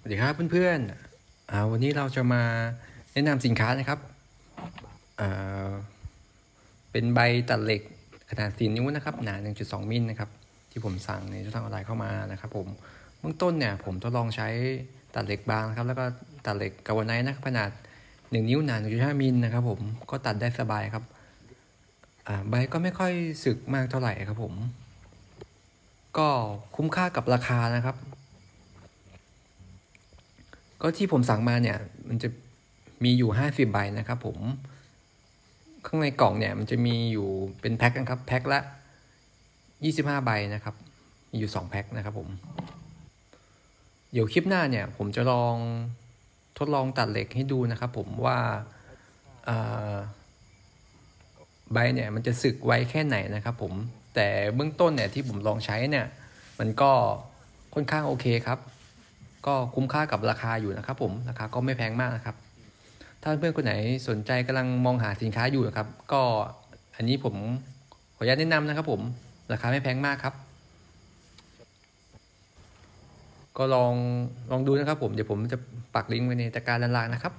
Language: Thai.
สวัสดีครับเพื่อนๆอ่าวันนี้เราจะมาแนะนำสินค้านะครับอ่าเป็นใบตัดเหล็กขนาด4นิ้วนะครับหนา 1.2 มิลนะครับ ที่ผมสั่งในช่องทางออนไลน์เข้ามานะครับ ผมเบื้องต้นเนี่ยผมทดลองใช้ตัดเหล็กบางนะครับ แล้วก็ตัดเหล็กกาวไนท์นะครับขนาด 1 นิ้วหนา 1.5 มิลนะครับ ผมก็ตัดได้สบายครับอ่าใบก็ไม่ค่อยสึกมากเท่าไหร่ครับ ผม ก็คุ้มค่ากับราคานะครับ ก็ที่ผมสั่งมาเนี่ย มันจะมีอยู่ห้าสิบใบนะครับผม ข้างในกล่องเนี่ย มันจะมีอยู่เป็นแพ็คนะครับแพ็คละยี่สิบห้าใบนะครับ มีอยู่สองแพ็คนะครับผม เดี๋ยวคลิปหน้าเนี่ย ผมจะลองทดลองตัดเหล็กให้ดูนะครับผมว่าใบเนี่ยมันจะสึกไวแค่ไหนนะครับผมแต่เบื้องต้นเนี่ยที่ผมลองใช้เนี่ย มันก็ค่อนข้างโอเคครับ ก็คุ้มค่ากับราคาอยู่นะครับ ผมราคาก็ไม่แพงมากนะครับ ถ้าเพื่อนคนไหนสนใจกำลังมองหาสินค้าอยู่นะครับ ก็อันนี้ผมขออนุญาตแนะนำนะครับ ผมราคาไม่แพงมากครับ ก็ลองลองดูนะครับ ผมเดี๋ยวผมจะปักลิงก์ไว้ในตะกร้าด้านล่างนะครับ